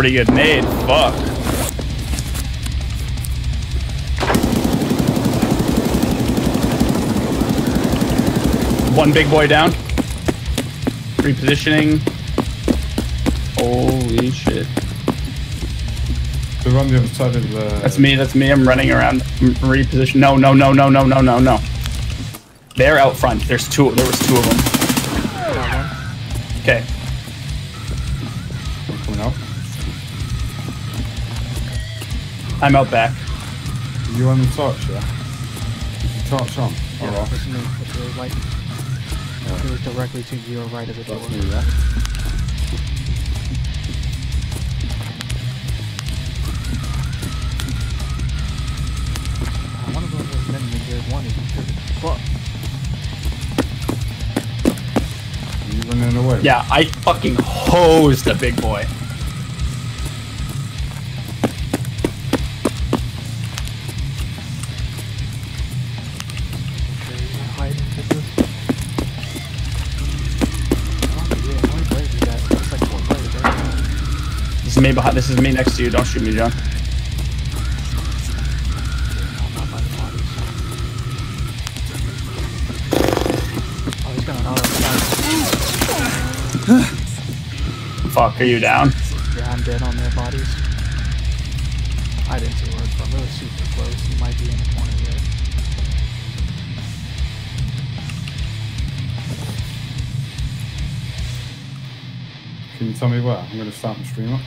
pretty good nade. Fuck. One big boy down. Repositioning. Holy shit. They're on the other side of the. That's me, that's me. I'm running around. I'm reposition. No, no, no, no, no, no, no, no. They're out front. There's two. There was two of them. Okay. I'm coming out. I'm out back. Are you on the torch, yeah? Is the torch on? Yeah, Alright. it's me. It's your right. It was directly to your right of the door. That's me, yeah? One of those was meant to be one is because fuck. Are you running away? Yeah, I fucking hosed the big boy. Right? This is me behind. This is me next to you. Don't shoot me, John. Oh, not by the bodies. Oh, he's gonna auto attack. Fuck, are you down? Yeah, I'm dead on their bodies. I didn't see where it's from. It was super close. He might be in the corner there. Can you tell me where? I'm going to start the stream up.